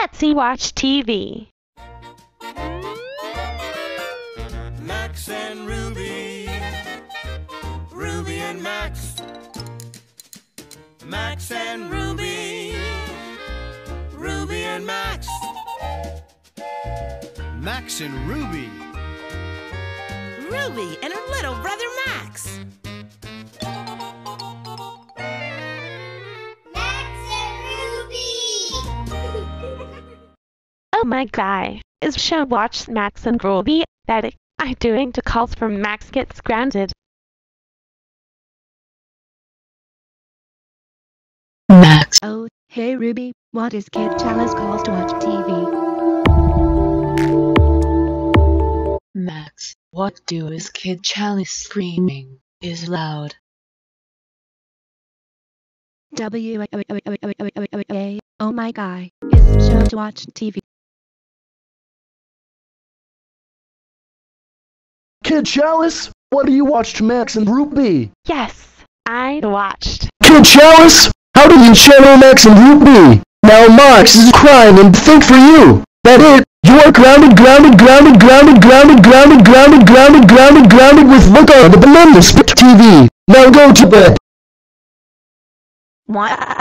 Let's see watch TV. Max and Ruby. Ruby and Max. Max and Ruby. Ruby and Max. Max and Ruby. Ruby and her little brother Max. Oh my guy, is show watch Max and Ruby that I doing to calls from Max gets granted. Max. Oh, hey Ruby, what is Kid Chalice calls to watch TV? Max, what do is Kid Chalice screaming is loud. W A Oh my guy, is show to watch TV. Kid Chalice, what do you watch Max and Ruby? Yes, I watched. Kid Chalice, how do you channel Max and Ruby? Now Max is crying and think for you. That it, you are grounded, grounded, grounded, grounded, grounded, grounded, grounded, grounded, grounded, grounded with look on the Belinda Spit TV. Now go to bed. What?